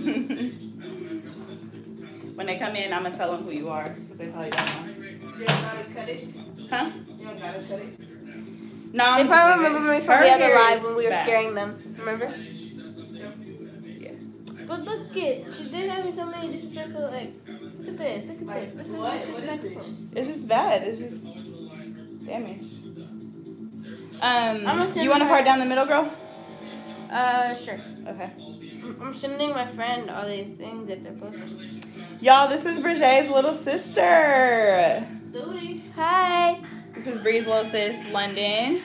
when they come in, I'm gonna tell them who you are because they probably don't know. You don't gotta cut it. Huh? You don't gotta cut it. No, I'm They just probably leaving. remember me from Her the other live when we were bad. scaring them. Remember? Yeah. But look at, she- they're having so many disrespectful, like, look at this, look at Like, this. This is what? What is it? disrespectful. It's just bad. It's just damage. Um, gonna you want to part down the middle, girl? Uh, sure. Okay. I'm- sending my friend all these things that they're posting. Y'all, this is Brigette's little sister. Hi. This is Bree's little sis, London.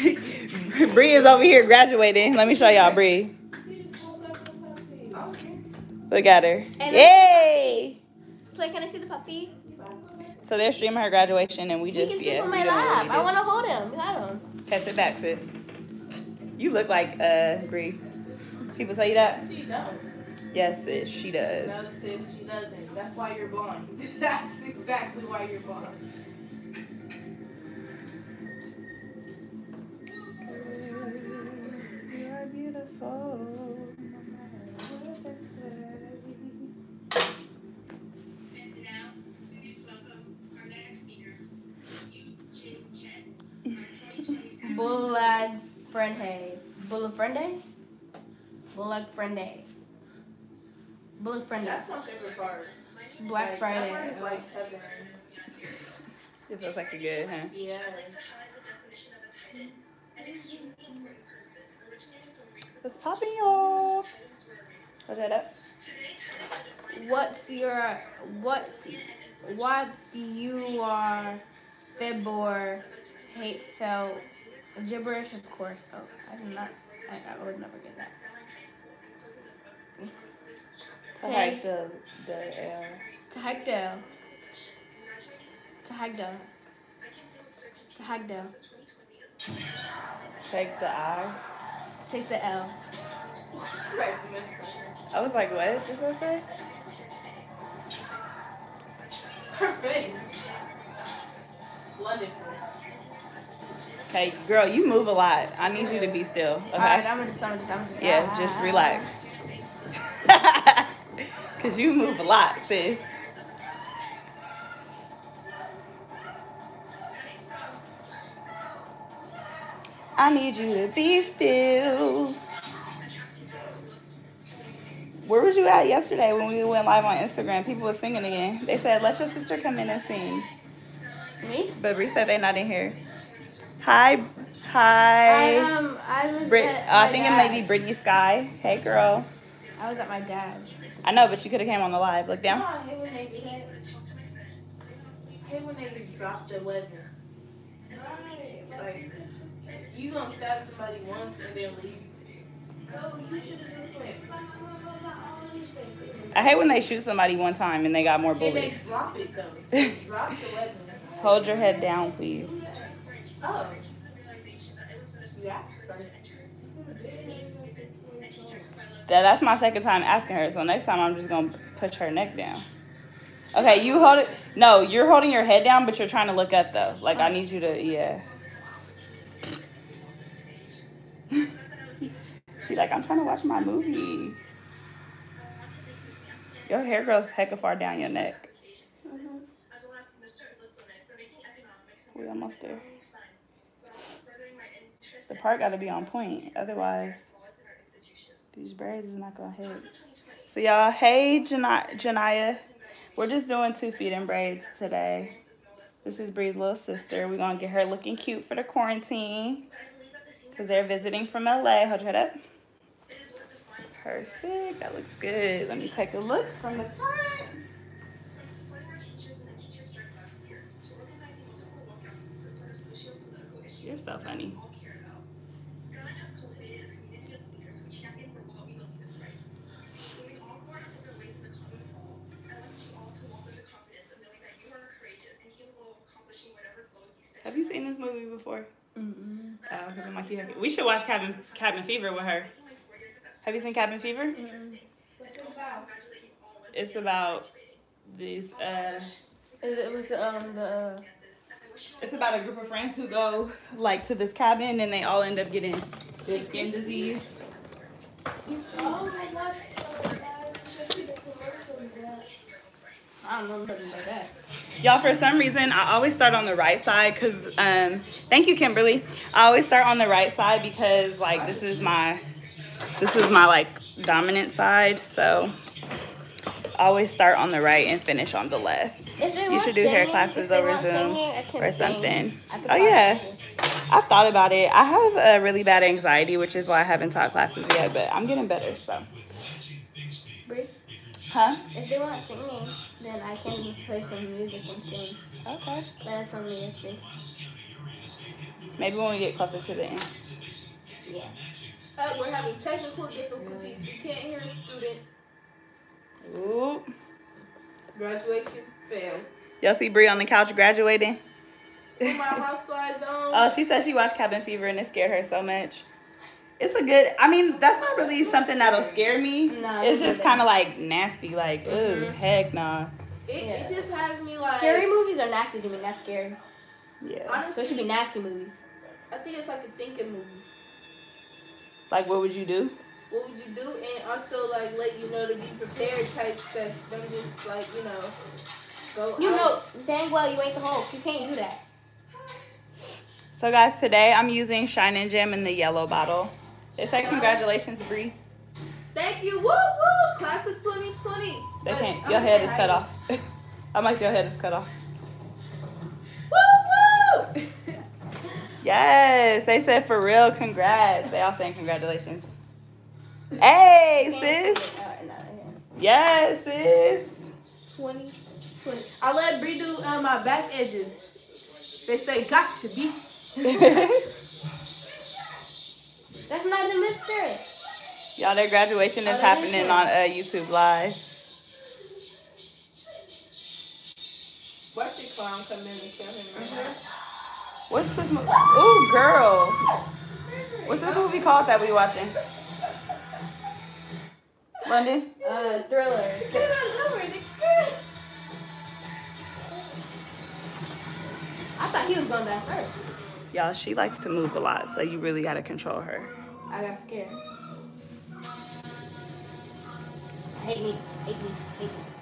Bree is over here graduating. Let me show y'all Bree. Look at her. Yay! So, can I see the puppy? So they're streaming her graduation, and we He just can sleep yeah. on we my doing what lap. we I want to hold him. Got him. Pass it back, sis. You look like uh Bree. People tell you that? She don't. Yes, sis, she does. No, sis, she doesn't. That's why you're blind. That's exactly why you're blind. You are beautiful. Bullag Friende. Bullag Friende? Bullag Friende. Bullag Friende. That's my favorite part. Black Like, Friday. That part is like heaven. It feels like a good, huh? Yeah. What's popping, y'all? Hold that up. What's your what's what's your fibor hate felt gibberish? Of course. Oh, I did not. I, I would never get that. To hike the the air. Tahagdale. Tahagdale. Tahagdale. Take the eye. Take the L. Right, the mental. I was like, what does that say? Her face. London face. Okay, girl, you move a lot. I need you to be still. Okay. Alright, I'm just, I'm just, I'm just. Yeah, ah. just relax. Cause you move a lot, sis. I need you to be still. Where was you at yesterday when we went live on Instagram? People were singing again. They said, let your sister come in and sing. Me? But Bree said they're not in here. Hi. Hi. I um, I was. Brit- at I my think it may be dad's. Brittany Sky. Hey, girl. I was at my dad's. I know, but you could have came on the live. Look down. I hate when they do that. I hate when they drop the weapon. Like, you gonna stab somebody once and then leave. Oh. I hate when they shoot somebody one time and they got more bullets. drop it though. They drop the weapon. Hold your head down, please. Oh. That, that's my second time asking her, so next time I'm just gonna push her neck down. Okay, you hold it. No, you're holding your head down, but you're trying to look up though. Like I need you to, yeah. she like, I'm trying to watch my movie. Your hair grows hecka far down your neck. We almost there. The part got to be on point, otherwise these braids is not gonna hit. So y'all, hey Janaya, we're just doing two feed-in braids today. This is Bree's little sister. We're gonna get her looking cute for the quarantine because they're visiting from LA. Hold your head up. Perfect. That looks good. Let me take a look from the front. You're so funny. This movie before? Mm-mm. Oh, because I'm like, yeah. We should watch Cabin Cabin Fever with her. Have you seen Cabin Fever? Mm-mm. It's about these. Uh, It, it was um the. Uh, it's about a group of friends who go like to this cabin and they all end up getting This skin disease. Oh, I watched uh, guys, you see the commercial of that. I don't know nothing about that. Y'all, for some reason, I always start on the right side because, um, thank you, Kimberly. I always start on the right side because, like, this is my, this is my, like, dominant side. So, I always start on the right and finish on the left. You should do hair classes over Zoom singing, or something. Oh, yeah. I've thought about it. I have a really bad anxiety, which is why I haven't taught classes yet, but I'm getting better, so. Huh? If they want singing, then I can play some music and sing. Okay. But that's only if they, Maybe when we get closer to the end. yeah. Uh, we're having technical difficulties. We can't hear a student. Ooh. Graduation failed. Y'all see Bree on the couch graduating? My house slides on. Oh, she said she watched Cabin Fever and it scared her so much. It's a good. I mean, that's not really something that'll scare me. No, it's just kind of like nasty. Like, ooh, Mhm. heck nah. it, yeah. it just has me like. Scary movies are nasty to me, not scary. Yeah. So it should be nasty movie. I think it's like a thinking movie. Like, what would you do? What would you do? And also like let you know to be prepared type stuff. Don't just like you know go. You out. know dang well you ain't the Hulk. You can't do that. So, guys, today I'm using Shine 'n Jam in the yellow bottle. They said congratulations, Bree. Thank you. Woo woo. Class of 2020. They can't. Your head is cut off. I'm like, your head is cut off. Woo woo. Yes, they said for real, congrats. They all saying congratulations. Hey, sis. it. Yes, sis. 20, 20. I let Bree do uh, my back edges. They say gotcha, B. yeah. That's not the mystery. Y'all, their graduation Oh, is that is happening on uh, YouTube Live. Watch the clown come in and kill him right now. What's this movie? Ooh, girl. What's this movie called that we watching? London? Uh, thriller. Get out of nowhere. I thought he was going back first. Y'all, she likes to move a lot, so you really gotta control her. I got scared. Hate me. Hate me. Hate me.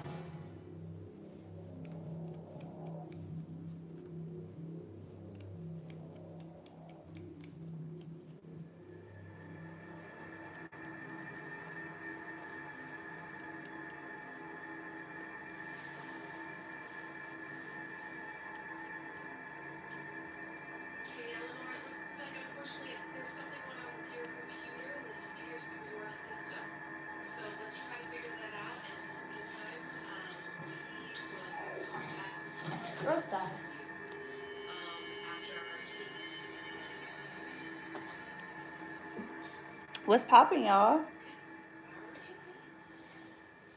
What's popping, y'all?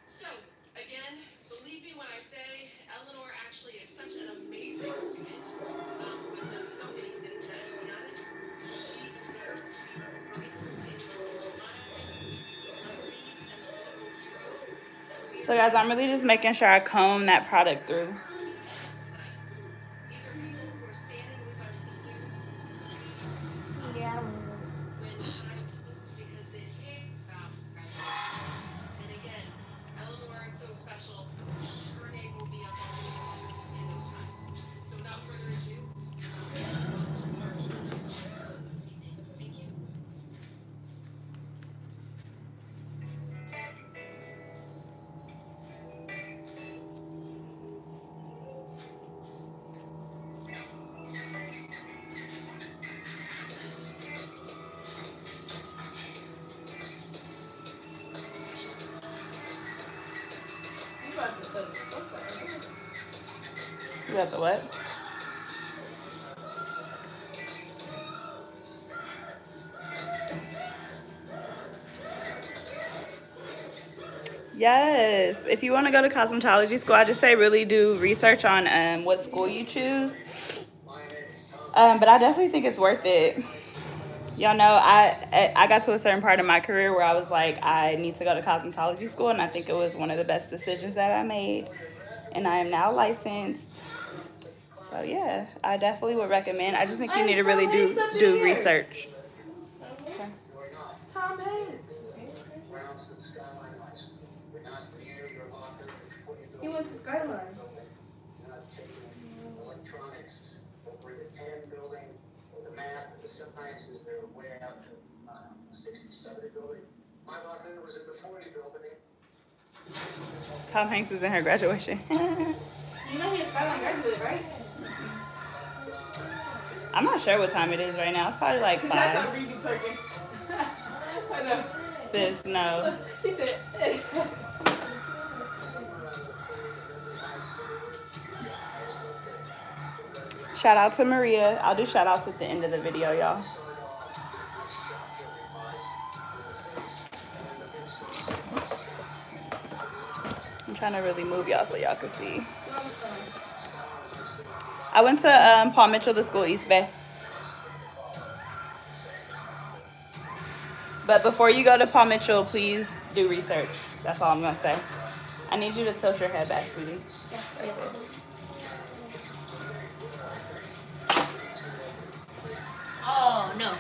So, again, believe me when I say Eleanor actually is such an amazing student. Um, wasn't something that, that, to be honest, she deserves to be right in the celebrities and the little heroes that we So, guys, I'm really just making sure I comb that product through. Yes. If you want to go to cosmetology school, I just say really do research on um, what school you choose. Um, but I definitely think it's worth it. Y'all know I I- got to a certain part of my career where I was like I need to go to cosmetology school, and I think it was one of the best decisions that I made. And I am now licensed. So yeah, I definitely would recommend. I just think you need to really do do research. Okay. You went to Skyline? not taking electronics over the ten building, the math, the sciences, they're way out to, uh, sixty, seventy building. My lot was in the forty building. Tom Hanks is in her graduation. You know he has Skyline graduate, right? I'm not sure what time it is right now. It's probably like five. That's five. not Reedy Turkey. I know. Sis, no. She said, Shout out to Maria. I'll do shout outs at the end of the video, y'all. I'm trying to really move y'all so y'all can see. I went to um, Paul Mitchell, the school, East Bay. But before you go to Paul Mitchell, please do research. That's all I'm gonna say. I need you to tilt your head back, sweetie. Oh no.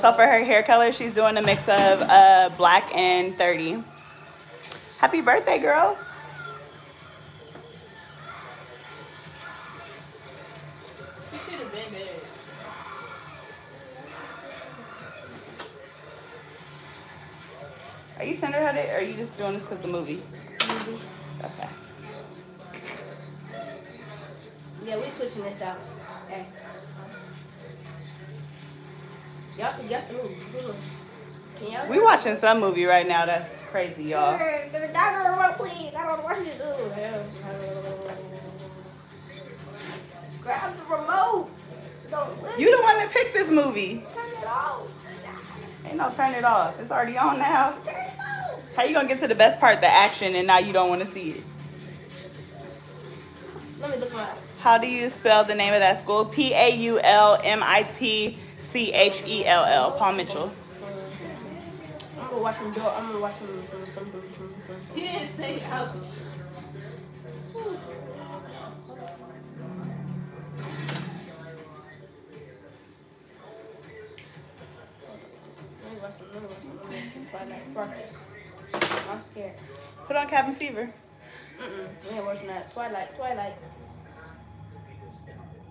So for her hair color, she's doing a mix of uh, black and 30. Happy birthday, girl. she should have been there. Are you tenderheaded or are you just doing this because the movie? Okay. Yeah, we switching this out. Hey. Y'all can get the movie. We watching some movie right now that's crazy, y'all. Get the dog on remote, please. I don't want you to do. Grab the remote. You the one that picked this movie. turn it off. Ain't no turn it off. It's already on now. Turn it off. How you gonna get to the best part, the action, and now you don't want to see it? Let me look my. How do you spell the name of that school? P A U L M I T C H E L L. Paul Mitchell. I'm gonna watch them do. I'm gonna watch them. Some, some, some, some, some. He didn't say scared. Put on Cabin Fever. Mm-mm. We ain't watching that. Twilight. Twilight.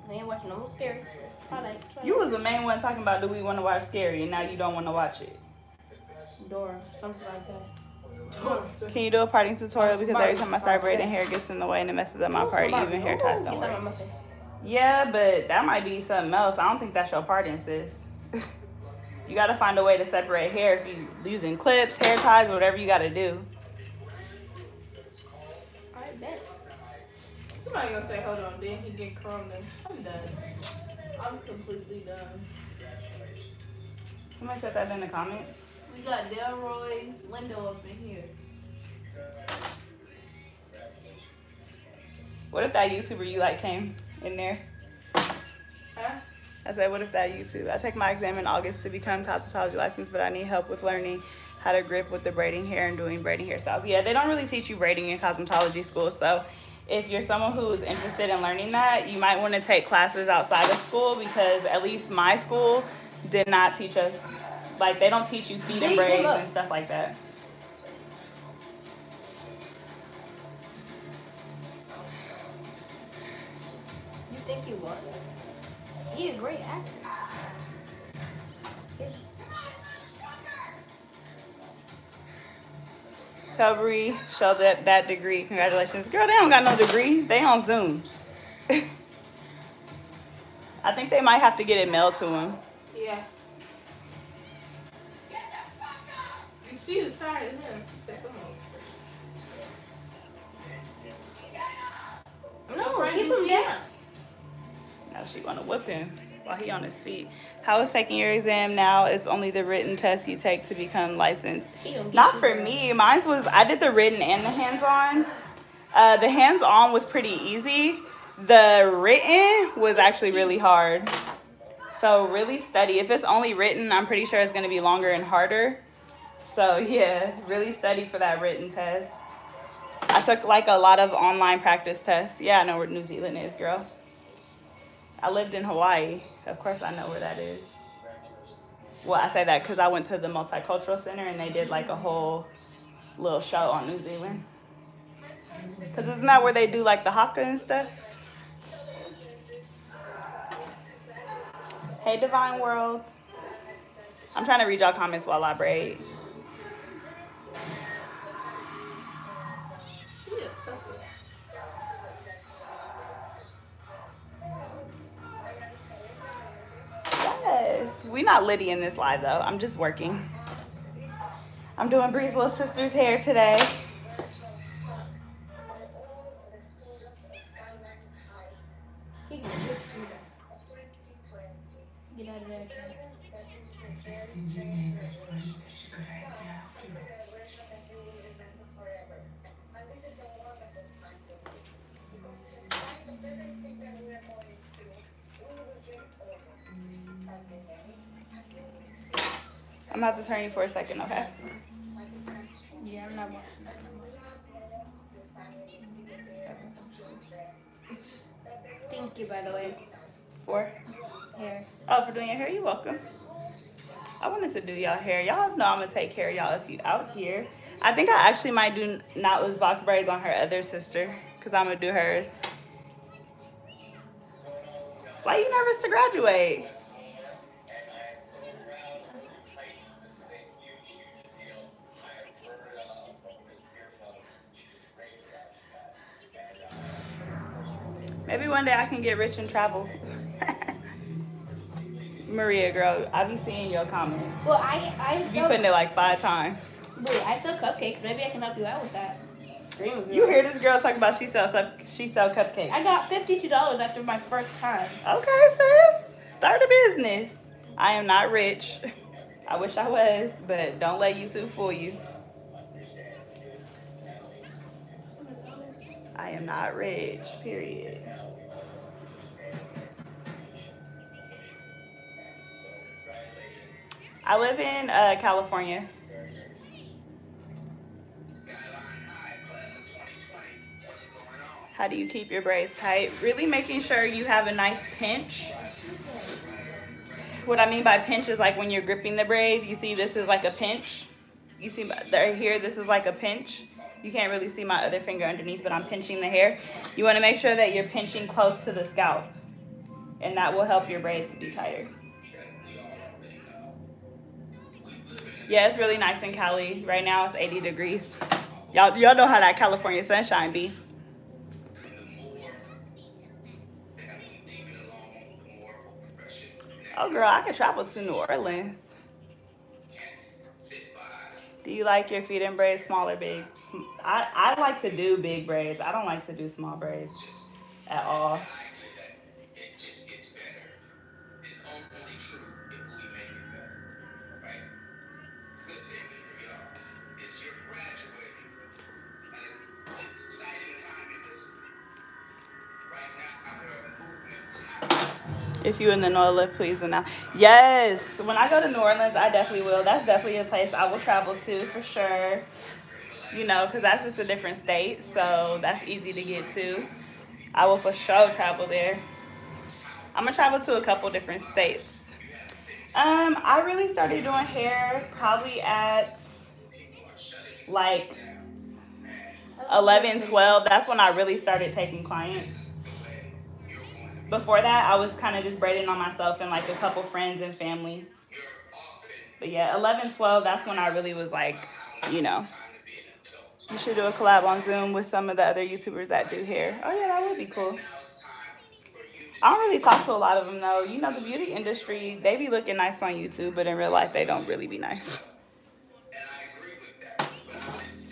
We ain't watching no more scary. Twilight. Twilight. You was the main one talking about do we want to watch Scary, and now you don't want to watch it. Dora. Something like that. Can you do a parting tutorial? Because every time I start braiding hair, it gets in the way and it messes up my part. Even hair ties don't work. out my face. Yeah, but that might be something else. I don't think that's your parting, sis. You gotta find a way to separate hair if you using clips, hair ties, whatever you gotta do. Somebody gonna say, hold on, then he get corona. I'm done. I'm completely done. Somebody said that in the comments. We got Delroy Lindo up in here. What if that YouTuber you like came in there? Huh? I said, what if that YouTube? I take my exam in August to become cosmetology licensed, but I need help with learning how to grip with the braiding hair and doing braiding hairstyles. Yeah, they don't really teach you braiding in cosmetology school, so if you're someone who's interested in learning that, you might want to take classes outside of school because at least my school did not teach us like they don't teach you feet and braids and stuff like that. You think you would? He a great actor. Tell Bree, show that that degree. Congratulations, girl. They don't got no degree. They on Zoom. I think they might have to get it mailed to them. Yeah. She was tired of him. She said, come on. No, keep him down. Now she gonna whip him while he on his feet. How is taking your exam now? It's only the written test you take to become licensed. He gonna get Not for me. Mine was I did the written and the hands-on. Uh, the hands-on was pretty easy. The written was actually really hard. So really study. If it's only written, I'm pretty sure it's gonna be longer and harder. So yeah, really study for that written test. I took like a lot of online practice tests. Yeah, I know where New Zealand is, girl. I lived in Hawaii. Of course, I know where that is. Well, I say that because I went to the Multicultural Center and they did like a whole little show on New Zealand. Cause isn't that where they do like the haka and stuff? Hey, Divine World. I'm trying to read y'all comments while I braid. We not litty in this live though. I'm just working. I'm doing Bree's little sister's hair today. To turn you for a second, okay? Yeah, I'm not watching that. Thank you, by the way. For Hair. oh, for doing your hair, you're welcome. I wanted to do y'all hair. Y'all know I'm gonna take care of y'all if you out here. I think I actually might do knotless box braids on her other sister, cause I'm gonna do hers. Why are you nervous to graduate? One day I can get rich and travel. Maria, girl, I be seeing your comments. Well, I I You sell. putting it like five times. Wait, I sell cupcakes. Maybe I can help you out with that. Dream of You yours. hear this girl talk about she sells up, she sell cupcakes. I got fifty-two dollars after my first time. Okay, sis. Start a business. I am not rich. I wish I was, but don't let YouTube fool you. I am not rich, period. I live in uh, California. How do you keep your braids tight? Really making sure you have a nice pinch. What I mean by pinch is like when you're gripping the braid, you see this is like a pinch. You see right here, this is like a pinch. You can't really see my other finger underneath, but I'm pinching the hair. You wanna make sure that you're pinching close to the scalp. And that will help your braids to be tighter. Yeah, it's really nice in Cali. Right now it's 80 degrees. Y'all, y'all know how that California sunshine be. Oh, girl, I could travel to New Orleans. Do you like your feed-in braids, small or big? I, I like to do big braids. I don't like to do small braids at all. If you're in the NOLA, please. Yes, when I go to New Orleans, I definitely will. That's definitely a place I will travel to for sure. You know, because that's just a different state, so that's easy to get to. I will for sure travel there. I'm gonna travel to a couple different states. Um, I really started doing hair probably at like 11, 12. That's when I really started taking clients before that, I was kind of just braiding on myself and like a couple friends and family. But yeah, 11, 12, that's when I really was like, you know, you should do a collab on Zoom with some of the other YouTubers that do hair. Oh yeah, that would be cool. I don't really talk to a lot of them though. You know, the beauty industry, they be looking nice on YouTube, but in real life, they don't really be nice.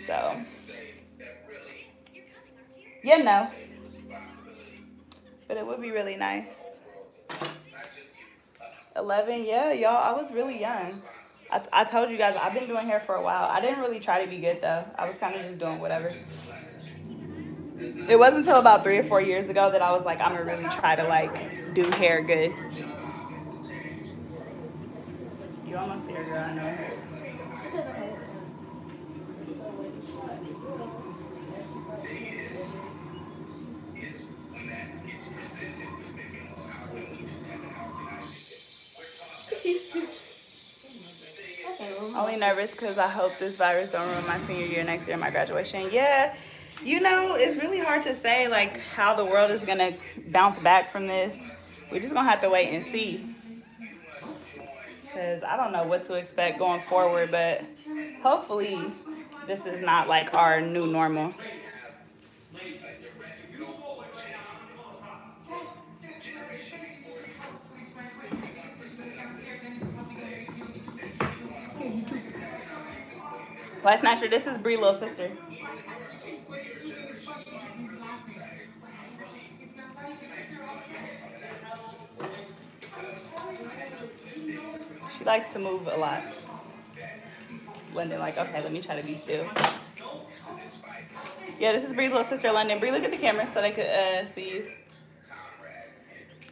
So, yeah, no. But it would be really nice. 11, yeah, y'all. I was really young. I, I told you guys, I've been doing hair for a while. I didn't really try to be good though. I was kind of just doing whatever. It wasn't until about three or four years ago that I was like, I'm gonna really try to like do hair good. You almost there, girl. I know Only nervous because I hope this virus don't ruin my senior year next year, my graduation. Yeah, You know, it's really hard to say like how the world is gonna bounce back from this. We're just gonna have to wait and see. Cause I don't know what to expect going forward, but hopefully this is not like our new normal. White Snatcher, this is Bree little sister. She likes to move a lot. London, like, okay, let me try to be still. Yeah, this is Bree's little sister, London. Bree, look at the camera so they could uh, see you.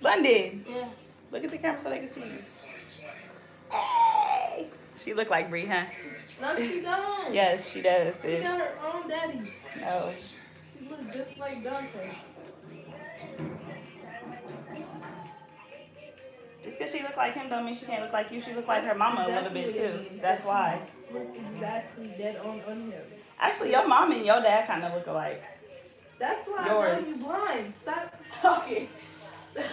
London, Yeah. look at the camera so they can see you. She look like Bree, huh? No, she don't. Yes, she does. She got her own daddy. No. She look just like Dante. Just because she look like him don't mean she can't look like you. She look like her mama a little bit too. That's why. Looks exactly dead on on him. Actually, your mom and your dad kind of look alike. That's why I know you blind. Stop talking.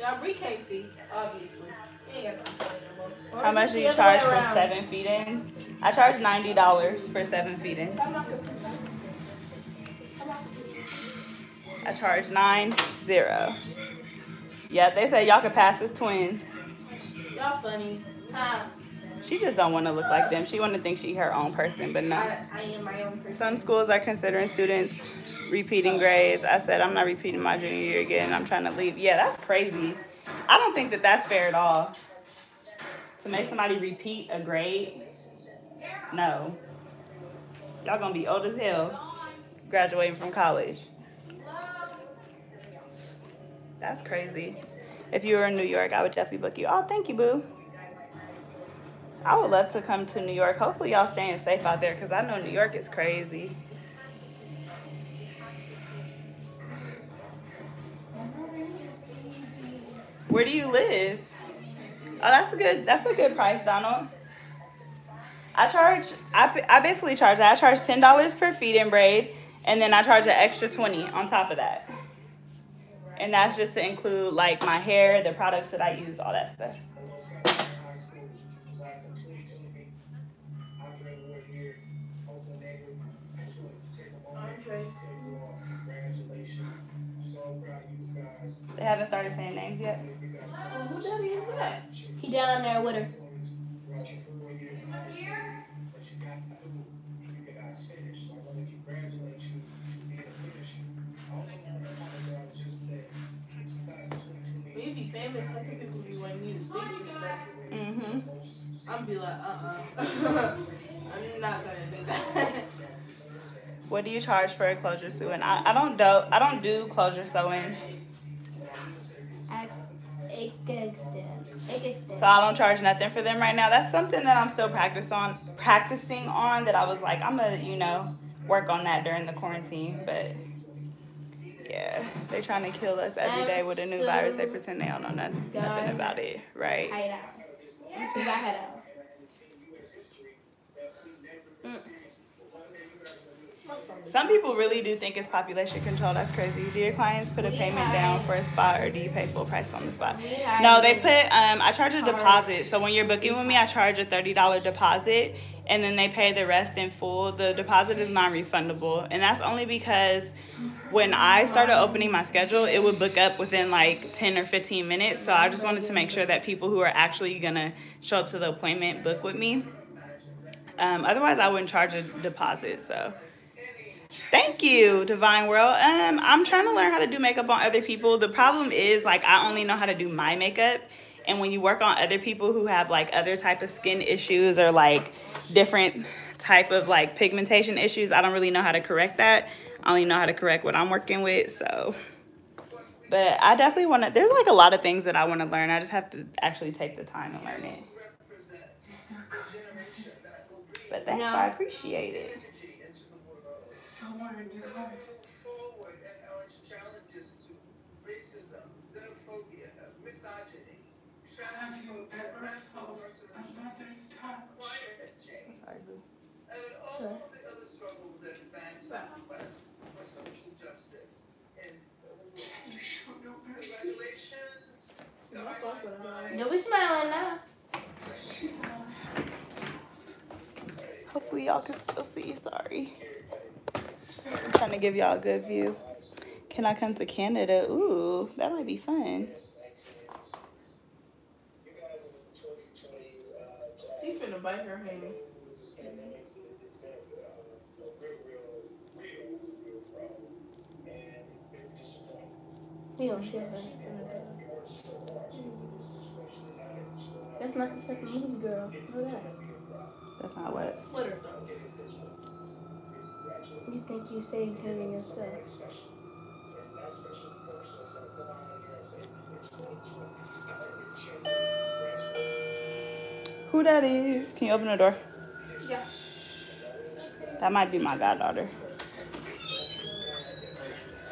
Y'all Bree can't see, obviously. You ain't got time for it no more. Or How much do you charge for seven feed-ins? I charge ninety dollars for seven feed-ins. I charge nine zero. Yeah, they say y'all could pass as twins. Y'all funny. Huh? She just don't want to look like them. She want to think she her own person, but no. I, I am my own person. Some schools are considering students repeating grades. I said I'm not repeating my junior year again. I'm trying to leave. Yeah, that's crazy. I don't think that that's fair at all. To make somebody repeat a grade, no. Y'all gonna be old as hell graduating from college. That's crazy. If you were in New York, I would definitely book you. Oh, thank you, boo. I would love to come to New York. Hopefully, y'all staying safe out there because I know New York is crazy. Where do you live? Oh, that's a good. That's a good price, Donald. I charge. I, I basically charge. I charge ten dollars per feed and braid, and then I charge an extra twenty on top of that. And that's just to include like my hair, the products that I use, all that stuff. They haven't started saying names yet. Oh, who daddy is that? He down there with her. When you be famous, how can people be wanting you to speak and stuff? Mm-hmm. I'm be like, uh-uh. I'm not gonna do that. What do you charge for a closure sewing? I, I don't do I don't do closure sewings, so I don't charge nothing for them right now. That's something that I'm still practice on practicing on. That I was like, I'm gonna you know work on that during the quarantine. But yeah, they're trying to kill us every day with a new virus. They pretend they don't know nothing, nothing about it, right? Hide out. This is I head out. Mm. Some people really do think it's population control. That's crazy. Do your clients put a payment down for a spot, or do you pay full price on the spot? No, they put. Um, I charge a deposit. So when you're booking with me, I charge a thirty dollar deposit, and then they pay the rest in full. The deposit is non-refundable, and that's only because when I started opening my schedule, it would book up within like ten or fifteen minutes. So I just wanted to make sure that people who are actually gonna show up to the appointment book with me. Um, otherwise, I wouldn't charge a deposit. So. Thank you, Divine World. Um, I'm trying to learn how to do makeup on other people. The problem is like I only know how to do my makeup. And when you work on other people who have like other type of skin issues or like different type of like pigmentation issues, I don't really know how to correct that. I only know how to correct what I'm working with, so but I definitely want to there's like a lot of things that I want to learn. I just have to actually take the time and learn it. But thanks, No. I appreciate it someone in your heart. Forward and our challenges to racism, xenophobia, misogyny. Have you ever felt a mother's touch? I do. And sure. other struggles that advance social justice. And you show no? Don't be smiling now. She's all Hopefully y'all can still see. Sorry. I'm trying to give y'all a good view. Can I come to Canada? Ooh, that might be fun. She finna bite her hand. You don't feel that. That's not the second movie, girl. Look at that. That's not what. Slit her throat. You think you saved him and your stuff. Who that is? Can you open the door? Yeah. That might be my goddaughter.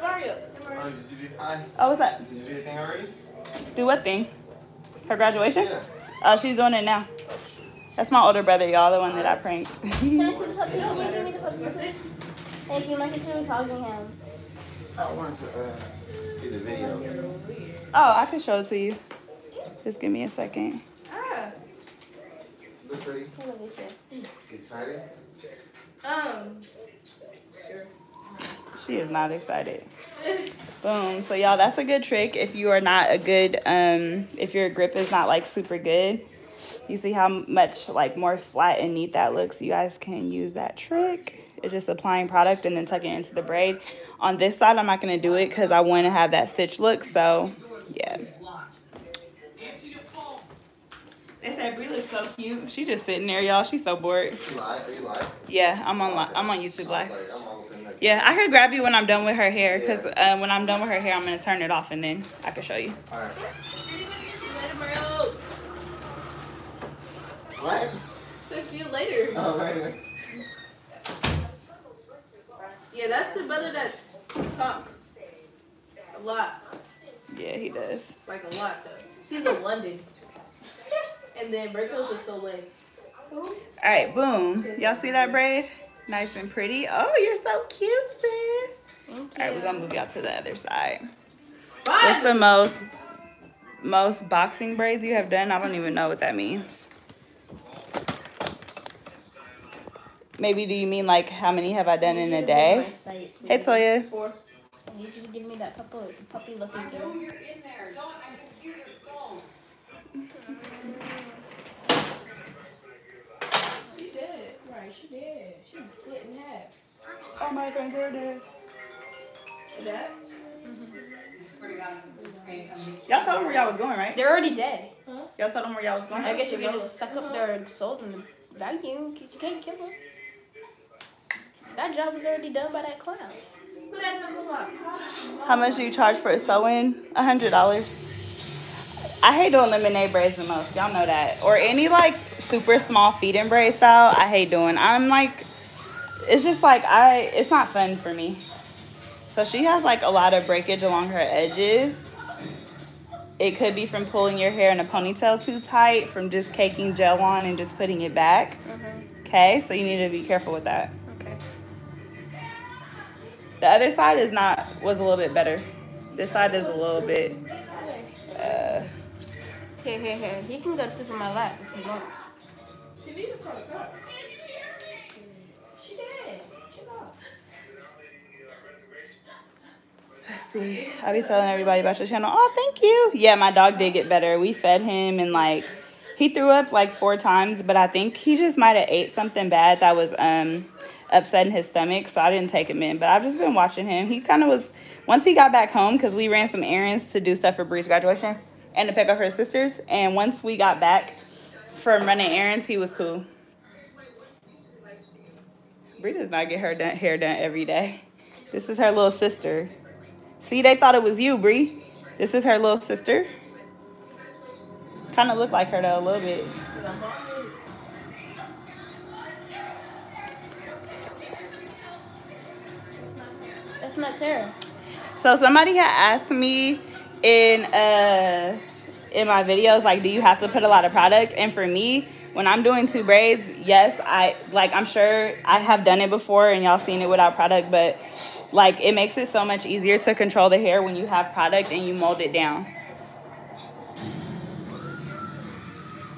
Mario. Did you hi, Oh, what's that? did you do the thing already? Do what thing? Her graduation? Yeah. Oh, she's doing it now. That's my older brother, y'all, the one that I pranked. Thank you. My sister was hogging him. I wanted to uh, see the video. oh, I can show it to you. Just give me a second. Ah. Look pretty. What did they say? You excited? Um. Sure. She is not excited. Boom. So y'all, that's a good trick. If you are not a good, um, if your grip is not like super good, you see how much like more flat and neat that looks. You guys can use that trick. It's just applying product and then tucking it into the braid. On this side, I'm not gonna do it because I want to have that stitch look. So yeah. They said Bree looks so cute. She just sitting there, y'all. She's so bored. You live? Are you live? Yeah, I'm on. li- I'm on YouTube live. Like, I'm all up in there. Yeah, I could grab you when I'm done with her hair, cause uh, when I'm done with her hair, I'm gonna turn it off and then I can show you. Alright. What? Say see you later. Oh, later. Yeah, that's the brother that talks a lot. Yeah, he does. Like a lot, though. He's a London. And then Berto's is so late. All right, boom. Y'all see that braid? Nice and pretty. Oh, you're so cute, sis. Thank All right, we're gonna move y'all to the other side. Bye. What's the most most boxing braids you have done? I don't even know what that means. Maybe do you mean like how many have I done in a day? Hey Toya. Four. I need you to give me that puppy, puppy looking girl. She did. Right, she did. She was slit in half. Oh my friends are dead. See that? Y'all told them where y'all was going, right? They're already dead. Huh? Y'all told them where y'all was going. I guess you can just suck up their souls in and vacuum. 'cause You can't kill them. That job was already done by that clown. Who that talking? How much do you charge for a sew-in? A hundred dollars. I hate doing lemonade braids the most. Y'all know that. Or any like super small feed and braid style. I hate doing. I'm like, it's just like I. It's not fun for me. So she has like a lot of breakage along her edges. It could be from pulling your hair in a ponytail too tight, from just caking gel on and just putting it back. Mm-hmm. Okay, so you need to be careful with that. Okay. The other side is not was a little bit better. This side is a little bit. Uh, Here, here, here. He can go to sleep on my lap if he wants. She needed for the car. She did. Chill out. let's see. I'll be telling everybody about your channel. Oh, thank you. Yeah, my dog did get better. We fed him and like he threw up like four times, but I think he just might have ate something bad that was um upsetting his stomach, so I didn't take him in. But I've just been watching him. He kind of was once he got back home because we ran some errands to do stuff for Bree's graduation and to pick up her sisters. And once we got back from running errands, he was cool. Bree does not get her done, hair done every day. This is her little sister. See, they thought it was you, Bree. This is her little sister. Kind of look like her though, a little bit. That's not Sarah. So somebody had asked me in uh in my videos like do you have to put a lot of product and for me when i'm doing two braids yes i like i'm sure i have done it before and y'all seen it without product but Like it makes it so much easier to control the hair when you have product and you mold it down.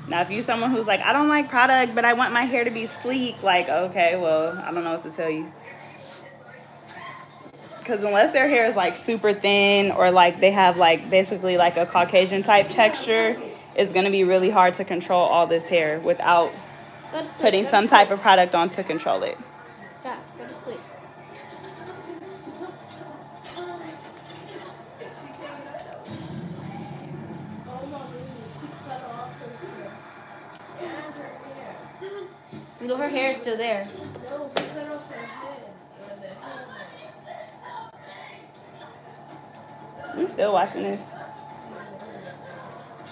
Now, if you're someone who's like, I don't like product, but I want my hair to be sleek, like, okay, well, I don't know what to tell you. Because unless their hair is like super thin or like they have like basically like a Caucasian type texture, it's gonna be really hard to control all this hair without putting some type of product on to control it. Stop. Go to sleep. She came out that way. Oh my goodness, she cut off her hair. And her hair. No, her hair is still there. We still watching this.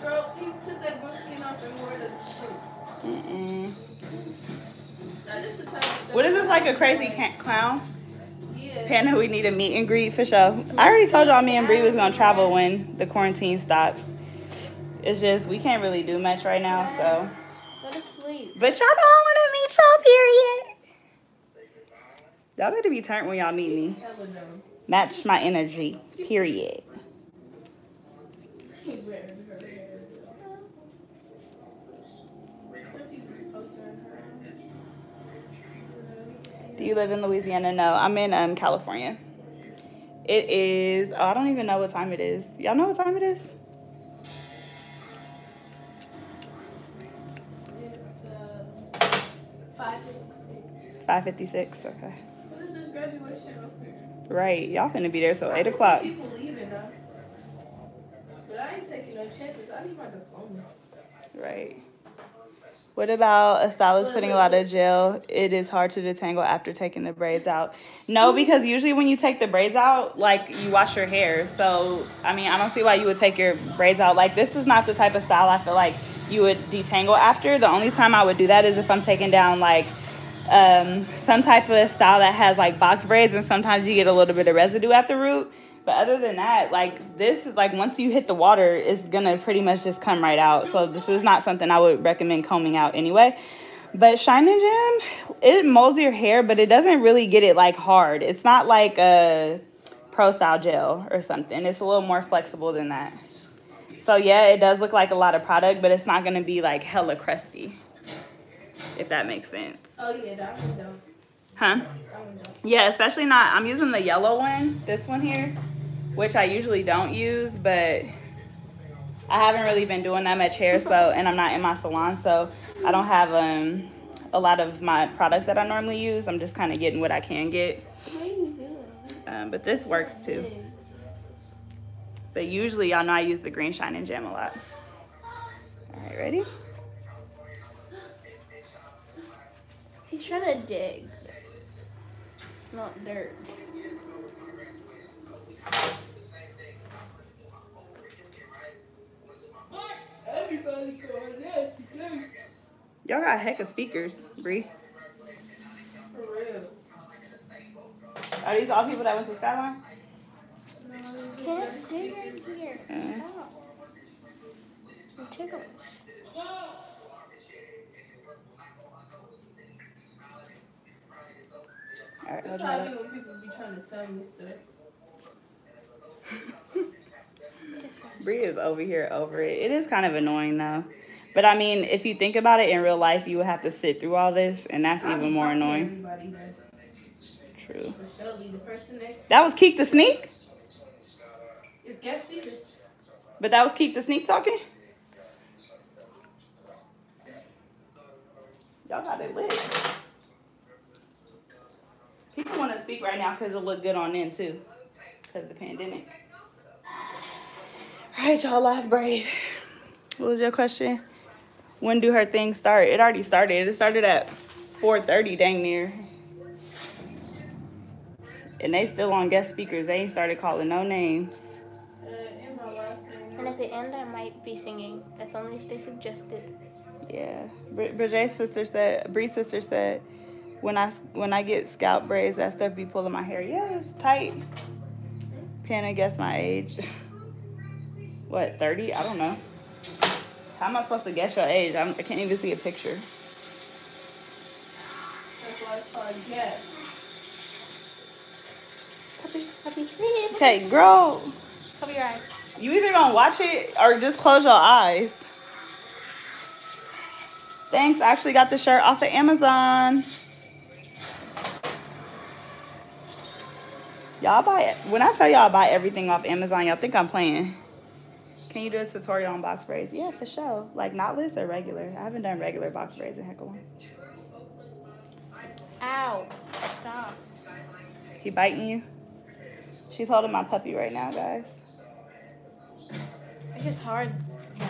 Girl, he took that bush skin off and wore it as a suit. Mm-mm. Now this the type of stuff. What is this like a crazy clown? Yeah. Panda, we need a meet and greet for sure. I already told y'all me and Bree was gonna travel when the quarantine stops. It's just we can't really do much right now, so. Go to sleep. But y'all know I wanna meet y'all, period. Y'all better be turned when y'all meet me. Match my energy, period. He wearing her hair. What if you just poked her in her eye? Do you live in Louisiana? No, I'm in um California. It is. Oh, I don't even know what time it is. Y'all know what time it is? It's uh, 556. Five fifty-six. Okay. What is this graduation? Right. Y'all gonna be there till eight can see o'clock. People leaving now. But I ain't taking no chances. I need my diploma. Right. What about a stylist putting a lot of gel? It is hard to detangle after taking the braids out. No, because usually when you take the braids out, like you wash your hair. So, I mean, I don't see why you would take your braids out. Like, this is not the type of style I feel like you would detangle after. The only time I would do that is if I'm taking down, like, um, some type of style that has like box braids, and sometimes you get a little bit of residue at the root. But other than that, like this is like once you hit the water, it's gonna pretty much just come right out. So this is not something I would recommend combing out anyway. But Shine 'n Jam, it molds your hair, but it doesn't really get it like hard. It's not like a Pro Style gel or something. It's a little more flexible than that. So yeah, it does look like a lot of product, but it's not gonna be like hella crusty. If that makes sense. Oh yeah, that one don't. Huh? That one don't. Yeah, especially not. I'm using the yellow one, this one here, which I usually don't use, but I haven't really been doing that much hair, so and I'm not in my salon, so I don't have um a lot of my products that I normally use. I'm just kind of getting what I can get. Um, but this works too. But usually, y'all know I use the green Shine 'n Jam a lot. All right, ready? He's trying to dig. Not dirt. Everybody going there today. Y'all got a heck of speakers, Bree. For real. Are these all people that went to Skyline? Can't dig right here. Uh, Stop. I'm ticklish. all right, That's how I on. be when people be trying to tell me stuff. Bree is over here over it. It is kind of annoying though. But I mean, if you think about it in real life, you would have to sit through all this, and that's I even more annoying. True. But Shelly, the person next That was Keak da Sneak? is guest speakers. But that was Keak da Sneak talking? Y'all got it lit. People want to speak right now because it looked good on them too. Because the pandemic. All right, y'all, last braid. What was your question? When do her things start? It already started. It started at 4.30 dang near. And they still on guest speakers. They ain't started calling no names. In my last name. And at the end, I might be singing. That's only if they suggested. Yeah, Bri- Bridget's sister said, Bree's sister said, when I, when I get scalp braids, that stuff be pulling my hair. Yeah, it's tight. Panda, guess my age. what, 30? I don't know. How am I supposed to guess your age? I'm, I can't even see a picture. That's why it's called Gap. Puppy, puppy, please. Okay, girl, Cover your eyes. you either gonna watch it or just close your eyes. Thanks, I actually got the shirt off of Amazon. Y'all buy it. When I tell y'all I buy everything off Amazon, y'all think I'm playing. Can you do a tutorial on box braids? Yeah, for sure. Like knotless or regular? I haven't done regular box braids in heck of a long. Ow. Stop. He biting you? She's holding my puppy right now, guys. It's just hard now.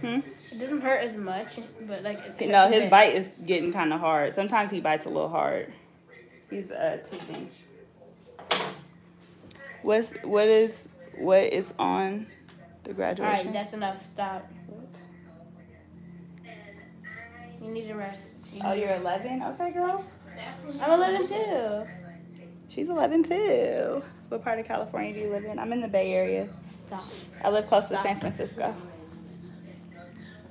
Hmm? It doesn't hurt as much, but like. No, his bit. bite is getting kind of hard. Sometimes he bites a little hard. He's uh teething. What's what is what is on the graduation? right, that's enough. Stop. You need to rest. You oh, you're 11. Okay, girl. I'm 11 too. She's 11 too. What part of California do you live in? I'm in the Bay Area. Stop. I live close to San Francisco.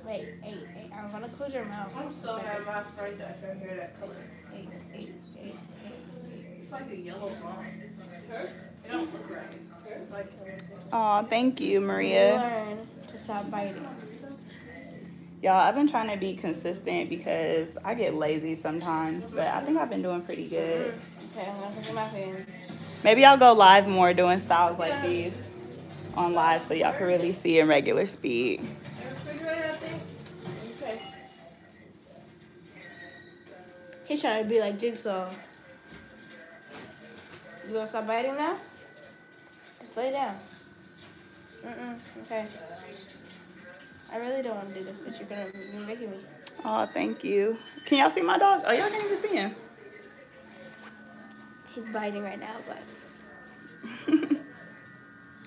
Wait, hey, hey, I'm gonna close your mouth. I'm so happy my friend got her hair that color. Hey, hey, hey, It's like a yellow blonde. It don't look right. Oh, thank you. Maria. Learn to stop biting. Y'all, I've been trying to be consistent because I get lazy sometimes, but I think I've been doing pretty good. Okay, I'm gonna put your mouth. Maybe I'll go live more doing styles like these on live so y'all can really see in regular speed. refrigerator, I think. Okay. He's trying to be like Jigsaw. You gonna stop biting now? Just lay down. Mm-mm, okay. I really don't want to do this, but you're gonna you're making me. Oh, thank you. Can y'all see my dog? Oh, y'all can't even see him. He's biting right now, but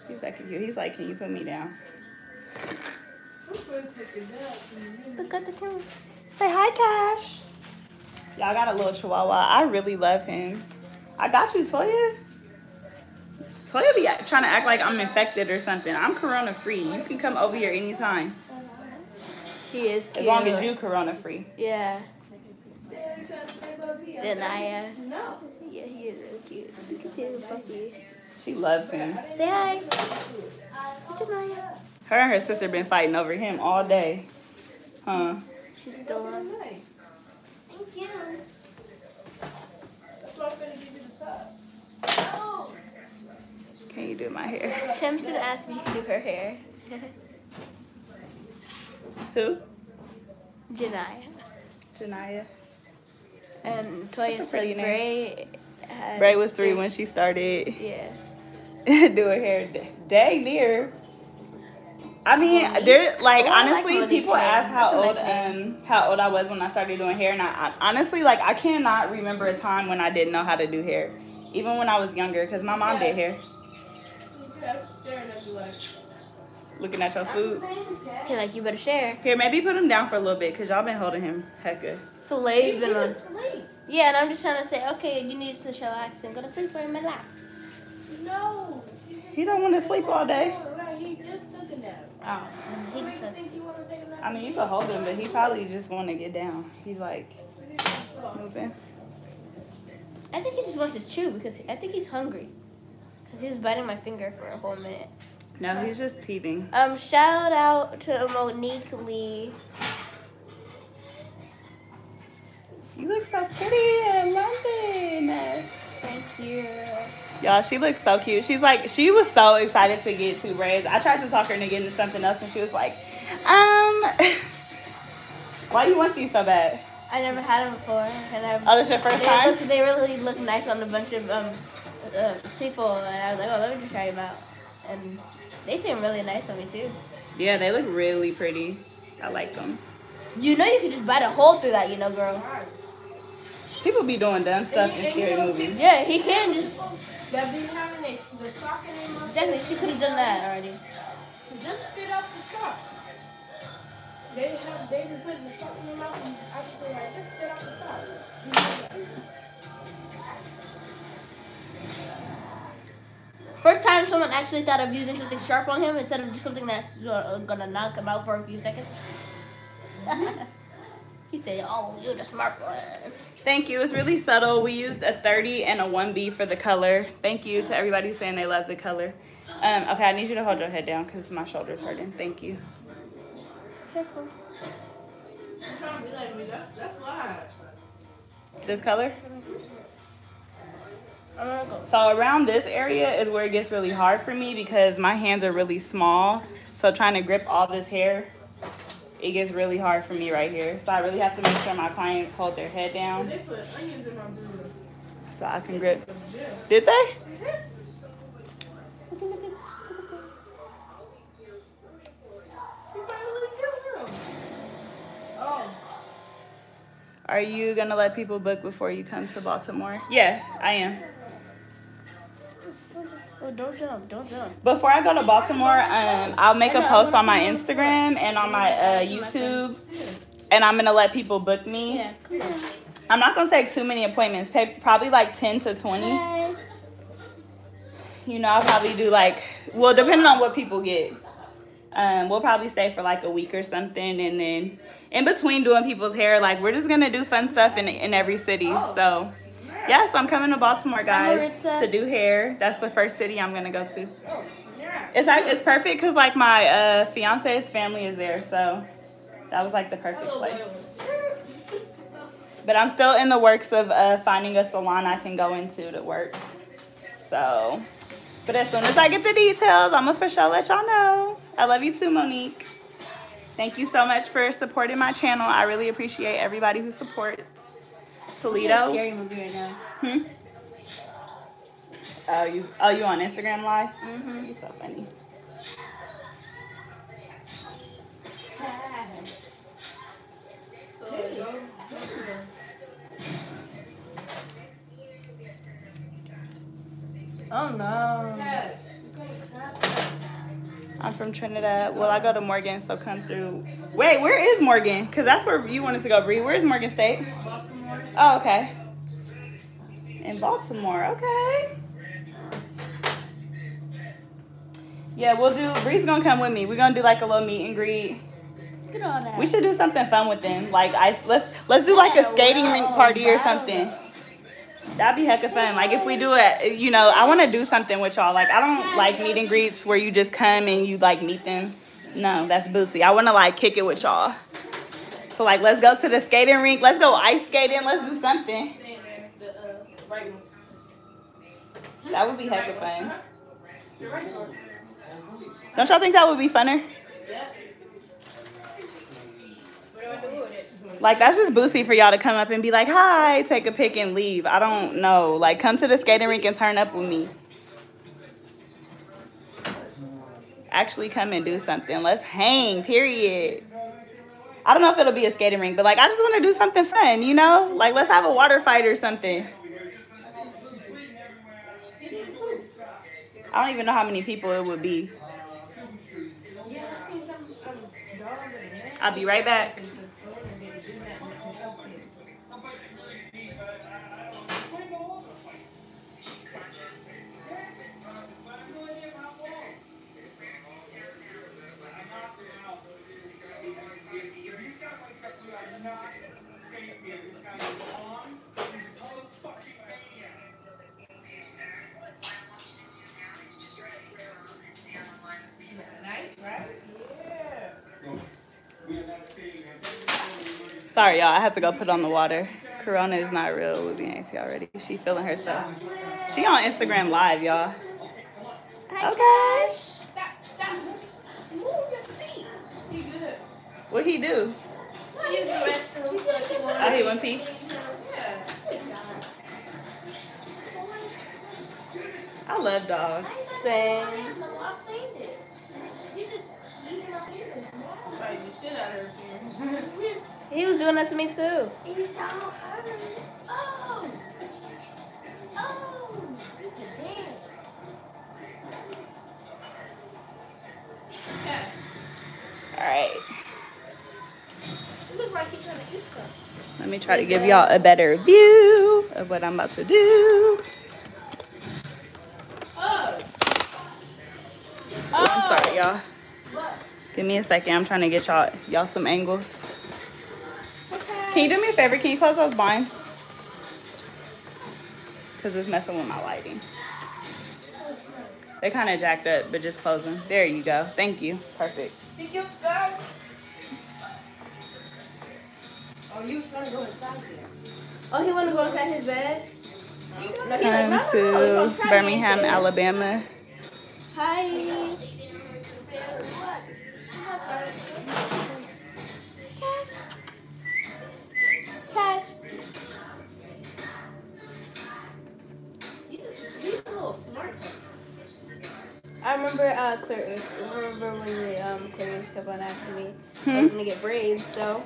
He's like, cute. He's like, can you put me down? I'm gonna take it down. look at the camera. Say hi, Cash. Y'all got a little chihuahua. I really love him. I got you, Toya. Toya be trying to act like I'm infected or something. I'm corona free. You can come over here anytime. He is cute. As long as you corona free. Yeah. Then Denaya. No. Yeah, he is really cute. Look at him, puppy. She loves him. Say hi. Denaya. Her and her sister been fighting over him all day. Huh? She's still on. Thank you. That's why I'm gonna give you the top. Oh. Can you do my hair? Chemson asked me to do her hair. Who? Janaya. Janaya. And That's Toya said. Bray. Has Bray was three when she started Yeah. doing hair. Dang near. I mean, Monique? there like Oh, I like honestly, people ask how That's old nice um how old I was when I started doing hair, and I, I honestly like I cannot remember a time when I didn't know how to do hair, even when I was younger, because my mom did hair. You kept staring at me like, Looking at your food. Hey, like, you better share. Here, maybe put him down for a little bit, cause y'all been holding him hecka. Soleil's been on. Yeah, and I'm just trying to say, okay, you need to relax and go to sleep for in my lap. no. He don't want to sleep all day. Right, he just took a nap. Oh, he just do you said, think you want to take a nap? I mean, you can hold him, but he probably just want to get down. He's like moving. I think he just wants to chew because I think he's hungry. Because he was biting my finger for a whole minute. No, he's just teething. Um, shout out to Monique Lee. You look so pretty in London. Thank you. Y'all, she looks so cute. She's like, she was so excited to get two braids. I tried to talk her into getting something else, and she was like, um, why do you want these so bad? I never had them before, and I. Oh, this your first they time? Look, they really look nice on a bunch of um uh, people, and I was like, oh, let me just try them out. And they seem really nice on me too. Yeah, they look really pretty. I like them. You know, you could just bite a hole through that, you know, girl. People be doing dumb stuff in scary movies. Yeah, he can just. That be having the, the sock in their mouth. Exactly, she could have done that already. Just spit out the sock. They have they just putting the sock in their mouth and actually like just spit out the sock. You know that. First time someone actually thought of using something sharp on him instead of just something that's uh, gonna knock him out for a few seconds. he said, "Oh, you're the smart one." Thank you. It was really subtle. We used a 30 and a 1B for the color. Thank you to everybody who's saying they love the color. Um, okay, I need you to hold your head down because my shoulder's hurting. Thank you. Careful. I'm trying to be like me. That's that's why. This color? I'm gonna go. So around this area is where it gets really hard for me because my hands are really small. So trying to grip all this hair, it gets really hard for me right here. So I really have to make sure my clients hold their head down They put onions in my so I can grip. Did they? You finally killed him. Are you gonna let people book before you come to Baltimore? Yeah, I am. Oh, don't jump! Don't jump. Before I go to Baltimore, um, I'll make a post on my Instagram and on my uh, YouTube, and I'm gonna let people book me. Yeah. Come on. I'm not gonna take too many appointments, probably like 10 to 20. You know, I'll probably do like, well, depending on what people get. Um, we'll probably stay for like a week or something, and then in between doing people's hair, like we're just gonna do fun stuff in in every city. So, yes, I'm coming to Baltimore, guys, to do hair. That's the first city I'm gonna go to. Oh, yeah. It's like it's perfect because like my uh, fiance's family is there, so that was like the perfect place. But I'm still in the works of uh, finding a salon I can go into to work. So, but as soon as I get the details, I'm gonna for sure let y'all know. I love you too, Monique. Thank you so much for supporting my channel. I really appreciate everybody who supports. Toledo. Scary movie right now. Hmm? Oh, you oh you on Instagram live? Mm-hmm. You're so funny. So, go, go there. Oh no. I'm from Trinidad. Well, I go to Morgan, so come through. Wait, where is Morgan? Cause that's where you wanted to go, Bree. Where's Morgan State? Oh, okay. In Baltimore, okay. Yeah, we'll do. Bree's gonna come with me. We're gonna do like a little meet and greet. Look at all that. We should do something fun with them. Like I let's let's do like a skating rink party or something. That'd be heck hecka fun. Like if we do it, you know, I want to do something with y'all. Like I don't like meet and greets where you just come and you like meet them. No, that's boozy. I want to like kick it with y'all. So like let's go to the skating rink. Let's go ice skating. Let's do something. That would be hecka fun. The right. Don't y'all think that would be funner? Like that's just boozy for y'all to come up and be like, "Hi," take a pic and leave. I don't know. Like come to the skating rink and turn up with me. Actually come and do something. Let's hang. Period. I don't know if it'll be a skating rink, but like I just want to do something fun, you know? Like let's have a water fight or something. I don't even know how many people it would be. I'll be right back. Sorry, y'all. I had to go put on the water. Corona is not real with Auntie already. She feeling herself. She on Instagram Live, y'all. Okay. Stop, stop. Move your feet. He good. What he do? He used the restroom so he Oh, wanted he went pee. Yeah. I love dogs. Same. Fight the shit out of her. He was doing that to me too. Yeah. Oh. Oh. All right. It look like he's gonna. Let me try to give y'all a better view of what I'm about to do. Oh. I'm sorry, y'all. Oh. Give me a second. I'm trying to get y'all y'all some angles. Can you do me a favor? Can you close those blinds? Because it's messing with my lighting. They kind of jacked up, but just close them. There you go. Thank you. Perfect. Thank you, God. Oh, you was gonna go inside there. Oh, he wanna go inside his bed? No, he's like, no, no, no, to you gonna try Birmingham. Alabama. Hi. Cash. Cash. He's, he's a little smart. I remember uh Claire I remember when the um Clarice kept on asking me I Hmm? was gonna get braids, so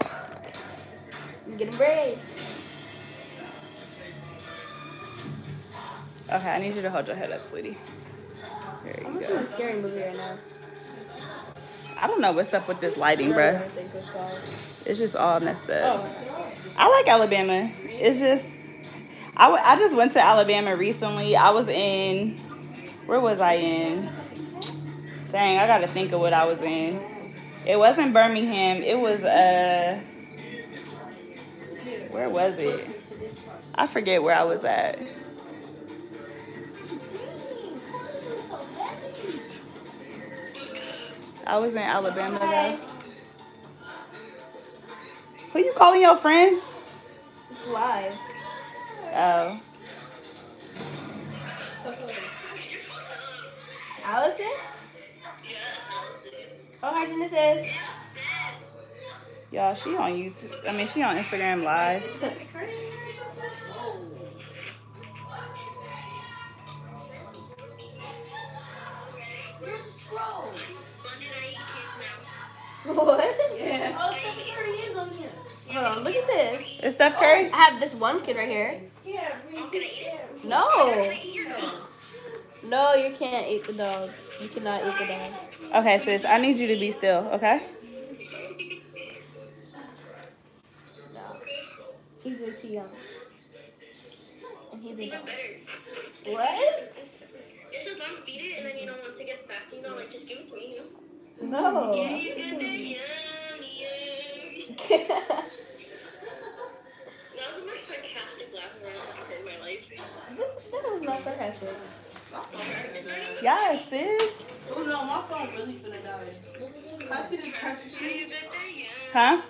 I'm getting braids. Okay, I need you to hold your head up, sweetie. There I'm you watching a scary movie right now. I don't know what's up with this lighting. It's. It's just all messed up. Oh, I like Alabama. It's just, I, I just went to Alabama recently. I was in, where was I in? Dang, I gotta think of what I was in. It wasn't Birmingham. It was, uh, where was it? I forget where I was at. I was in Alabama though. Who you calling your friends? It's live. Oh. Allison? Oh, hi, Genesis. Y'all, she on YouTube. I mean, she on Instagram Live. Where's the scroll? What? Yeah. Oh, Stephen Curry is on here. Hold on, look at this. Is Steph oh. Curry? I have this one kid right here. Yeah, read it. No. No, you can't eat the dog. You cannot eat the dog. Okay, sis, I need you to be still, okay? No. He's a too young. And he's Even better. What? It's just mom feed it, and then you know once it gets fat, you know like just give it to me. You know? No. Yeah, you got that yummy. yum. That's That was the most sarcastic laugh I've ever heard in my life. that was not sarcastic. Yes, sis. Oh no, my phone really finna die. Can I see the charger? You got that yum. Huh?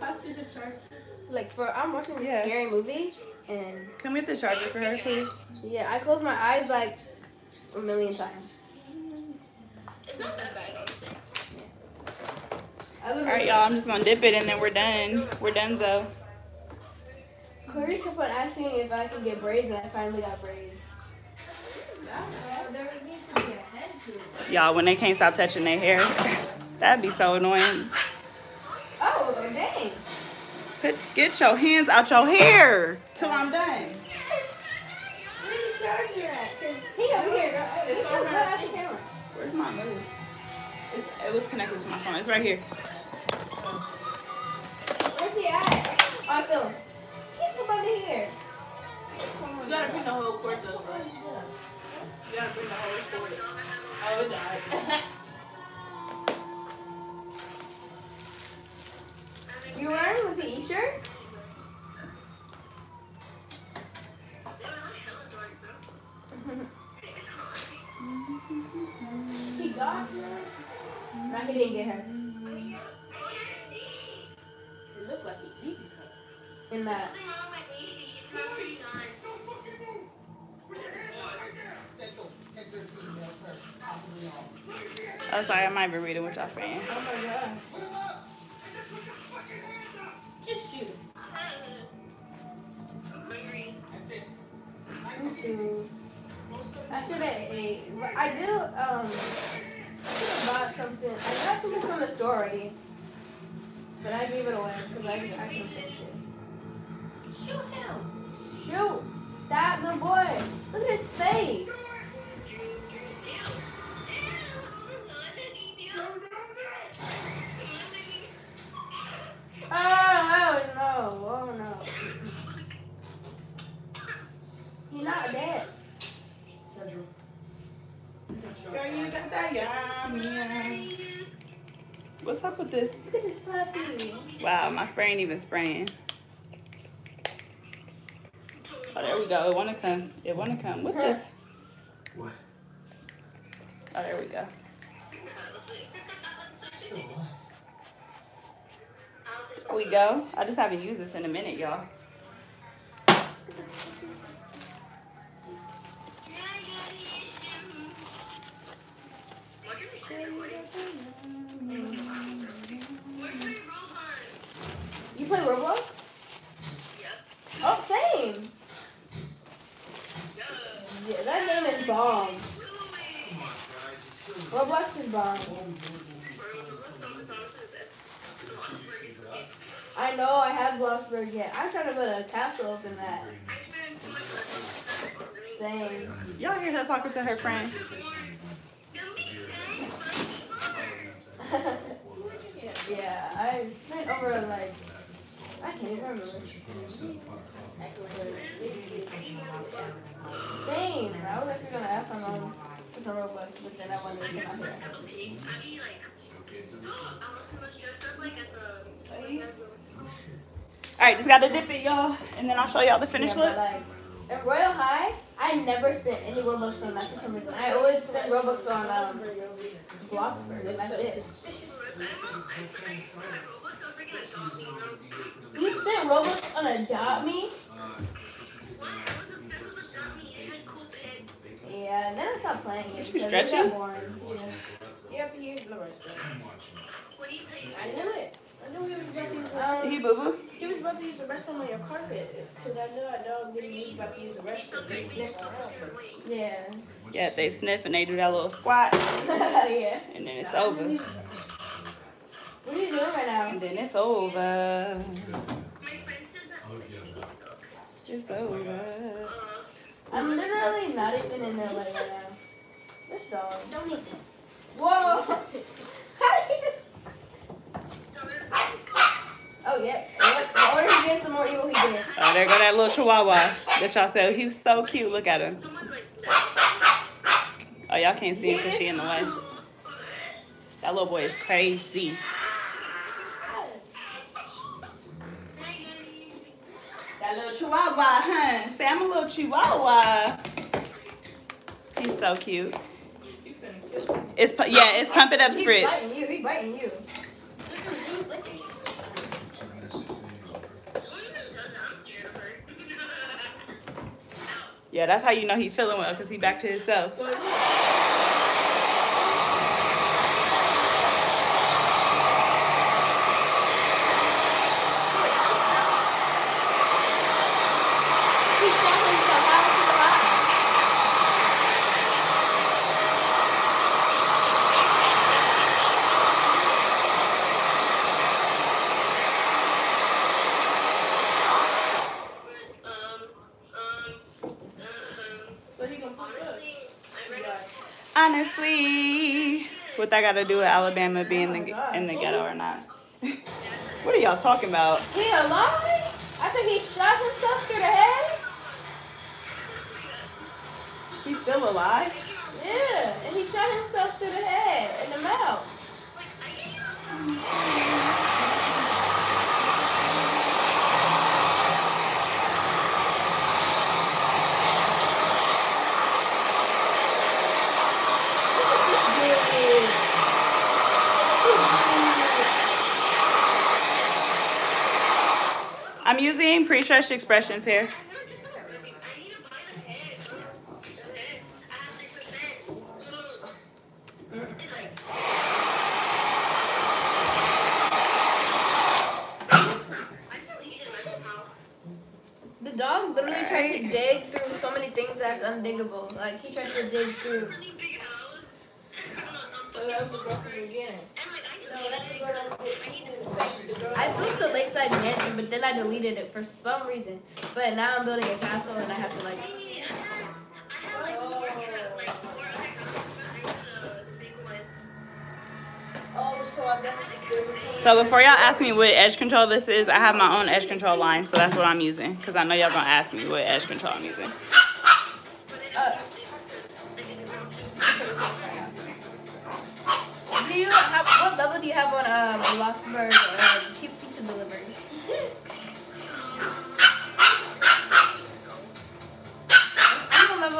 Can I see the charger? Like for I'm watching a Yeah. scary movie and Come get the charger for her, please. yeah, I close my eyes like a million times. It's not that bad, honestly. I All right, y'all, I'm just gonna dip it and then we're done. We're done, though. Clarice kept on asking me if I could get braids and I finally got braids. There needs to be a head to it. Y'all, when they can't stop touching their hair, that'd be so annoying. Oh, dang. Put, get your hands out your hair till I'm done. Where's the charger at? He over here. It's It's over her. at the camera. Where's my move? It's, it was connected to my phone. It's right here. Where's he at? I feel him. He come over here. You gotta bring the whole cord though. You gotta bring the whole cord. Oh, it died. You wearing a PE shirt? he got her. No, he didn't get her. It looked like he eats her. In that. Oh, sorry, I'm not even reading what y'all saying. Oh my god. Just shoot. Let's see. I should have ate. I do, um, I should have bought something. I got something from the store already. But I gave it away because I, I couldn't finish it. Shoot him. Shoot! That little boy! Look at his face! Oh, oh no, oh no. He's not dead. Girl, you got that yummy. What's up with this? Look at his puppy. Wow, my spray ain't even spraying. Oh, there we go. It wanna come. It wanna come. What the? What? Oh, there we go. Still. There we go. I just haven't used this in a minute, y'all. Play Roblox? Yep. Oh, same. Yeah, that game is bomb. Roblox is bomb. I know I have Bloxburg yet. I'm trying to put a castle up in that. Same. Y'all hear her talking to her friend? yeah, I went over like I can't remember. Same. I was actually gonna ask my mom for some Robux, but then I wanted to get out here. All right, just gotta dip it, y'all, and then I'll show y'all the finished Yeah, look. like at Royal High, I never spent any Robux on that for some reason. I always spent Robux on um Bloxburg, and that's it. You spent Robux on Adopt Me? Yeah, then I stopped playing it You because it stretching? got boring. Yeah. Yeah, but he's the rest of it. I knew it. I knew he was about to use the Um, he boo boo? He was about to use the restroom on your carpet. Because I knew I know I'm getting used about to use the restroom. They sniff around. Yeah. Yeah, they sniff and they do that little squat, yeah. and then it's over. What are you doing right now? And then it's over. It's over. I'm literally not even in LA right now. This dog. Don't eat Whoa! How did he just? Oh yeah. Yep. The older he gets, the more evil he gets. Oh, there go that little chihuahua that y'all said. He was so cute. Look at him. Oh, y'all can't see him because she in the way. That little boy is crazy. That little chihuahua, huh? Say, I'm a little chihuahua. He's so cute. It's pu- yeah, it's pump it up He's spritz. biting you. He's biting you. Yeah, that's how you know he feeling well because he back to himself. He's shot himself. How is he alive? So he gonna put up. Honestly, what that got to do with Alabama being the, in the ghetto or not? what are y'all talking about? He alive? After he shot himself through the head? He's still alive? Yeah, and he shot himself through the head and the mouth. I'm using pre-stretched expressions here. The dog literally tried to dig through so many things that's undiggable. Like he tried to dig through. Deleted it for some reason. But now I'm building a castle, and I have to like. So I guess there was So before y'all ask me what edge control this is, I have my own edge control line, so that's what I'm using. Because I know y'all gonna ask me what edge control I'm using. Uh, do you have what level do you have on um uh, cheap pizza delivery?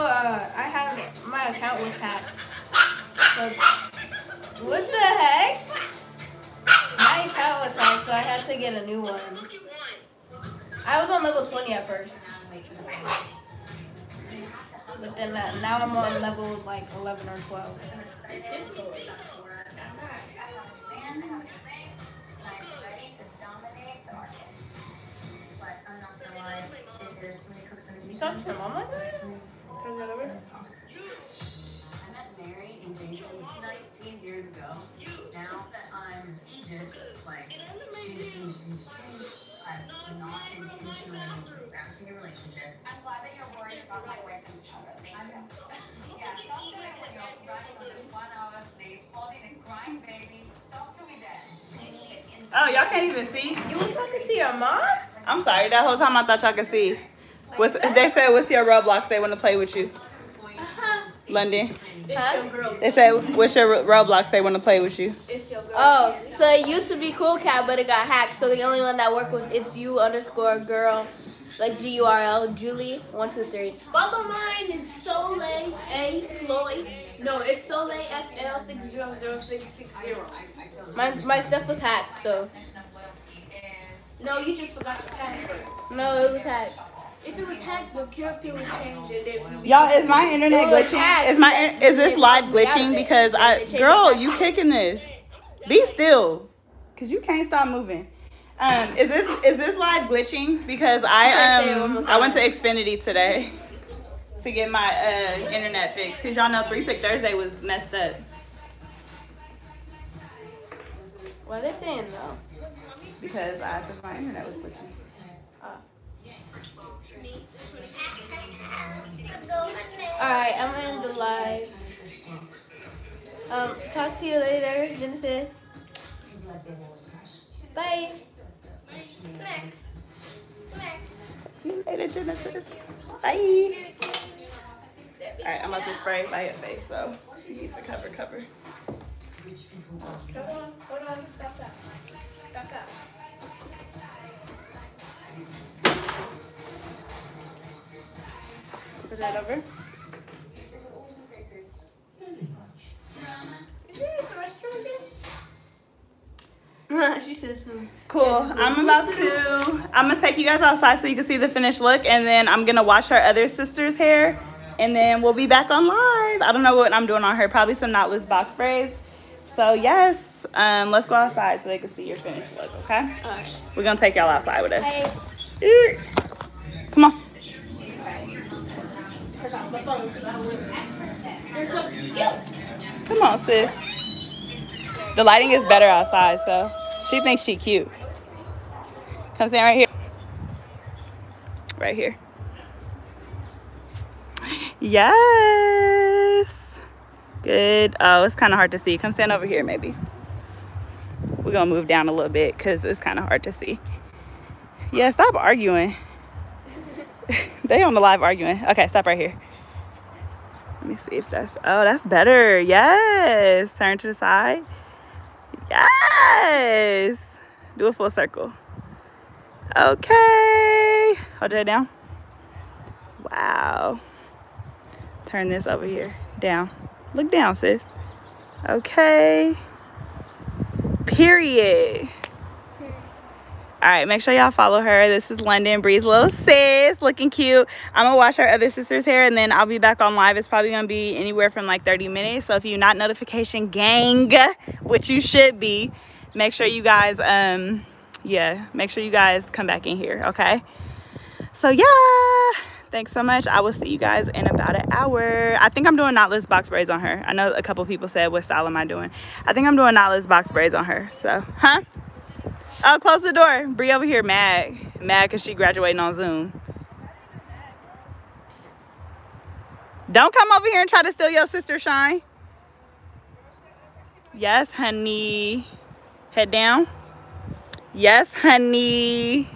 uh, I had my account was hacked. So, what the heck? My account was hacked, so I had to get a new one. I was on level 20 at first. But then uh, now I'm on level like 11 or 12. You talked to your mom like this? Turn that over. I met Mary and JC 19 years ago. Now that I'm aged, like, change, change, change, change. I'm not intentionally bouncing a relationship. I'm glad that you're worried about my boyfriend's children. Thank I'm, you. yeah, talk to me when you're running on a one hour sleep, holding a crying baby. Talk to me then. Oh, y'all can't even see. You was talking to your mom? I'm sorry. That whole time I thought y'all could see. What's, they said, "What's your Roblox?" They want to play with you. Uh-huh. London. Huh? Young girl. They said, "What's your Roblox?" They want to play with you. It's your girl. Oh, so it used to be Cool Cat, but it got hacked. So the only one that worked was it's you underscore girl, like G U R L Julie one two three. Follow mine. It's Soleil A Floyd. No, it's Soleil FL six zero zero six six zero. My my stuff was hacked, so No, you just forgot your password. no, it was hacked. If it was hacked, the character would change and would Y'all, is my internet It glitching? hacked. Is my is this live glitching? Because I, girl, you kicking this. Be still, cause you can't stop moving. Um, is this is this live glitching? Because I Try to say it one um I went to. Xfinity today to get my uh internet fixed. Cause y'all know Three Pick Thursday was messed up. What are they saying though? Because I said my internet was glitching. Alright, I'm gonna end the live. Um, talk to you later, Genesis. Bye. See you later, Genesis. Bye. Alright, I'm about to spray by your face, so you need to cover cover. Come on, hold on, stop that. Stop that. Put that over. Is there a restroom again? she says something. Cool. I'm about to. I'm gonna take you guys outside so you can see the finished look, and then I'm gonna wash her other sister's hair, and then we'll be back on live. I don't know what I'm doing on her. Probably some knotless box braids. So yes, um, let's go outside so they can see your finished look. Okay. Alright. We're gonna take y'all outside with us. Eek. Come on. Come on, sis. The lighting is better outside, so she thinks she cute. Come stand right here. Right here. Yes. Good. Oh, it's kind of hard to see. Come stand over here, maybe. We're going to move down a little bit because it's kind of hard to see. Yeah, stop arguing. they on the live arguing. Okay, stop right here. Let me see if that's, oh, that's better. Yes. Turn to the side. Yes. Do a full circle. Okay. Hold that down. Wow. Turn this over here. Down. Look down, sis. Okay. Period. All right, make sure y'all follow her. This is London Breeze, little sis, looking cute. I'm gonna wash her other sister's hair and then I'll be back on live. It's probably gonna be anywhere from like 30 minutes. So if you're not notification gang, which you should be, make sure you guys, um, yeah, make sure you guys come back in here, okay? So yeah, thanks so much. I will see you guys in about an hour. I think I'm doing knotless box braids on her. I know a couple people said, what style am I doing? I think I'm doing knotless box braids on her. So, huh? Oh, close the door. Bree over here mad. Mad because she graduating on Zoom. Don't come over here and try to steal your sister shine. Yes, honey. Head down. Yes, honey.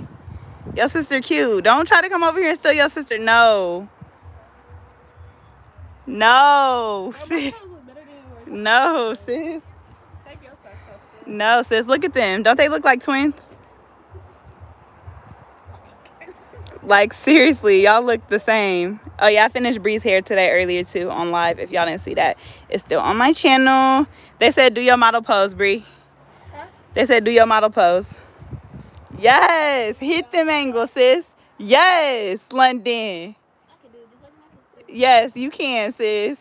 Your sister cute. Don't try to come over here and steal your sister. No. No. No, sis. No, sis, look at them. Don't they look like twins? Like seriously, y'all look the same. Oh yeah, I finished Bree's hair today earlier too on live. If y'all didn't see that, it's still on my channel. They said do your model pose, Bree. Huh? They said do your model pose. Yes, hit them angles, sis. Yes, London. I can do it just like my sister. Yes, you can, sis.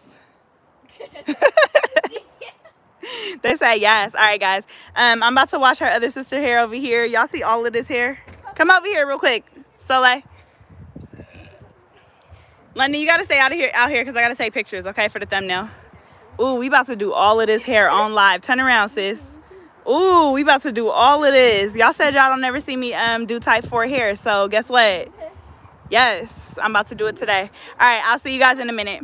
they say yes. All right, guys. Um, I'm about to wash her other sister hair over here. Y'all see all of this hair? Come over here real quick, Soleil. London, you gotta stay out of here, out here, cause I gotta take pictures, okay, for the thumbnail. Ooh, we about to do all of this hair on live. Turn around, sis. Ooh, we about to do all of this. Y'all said y'all don't never see me um do type four hair, so guess what? Yes, I'm about to do it today. All right, I'll see you guys in a minute.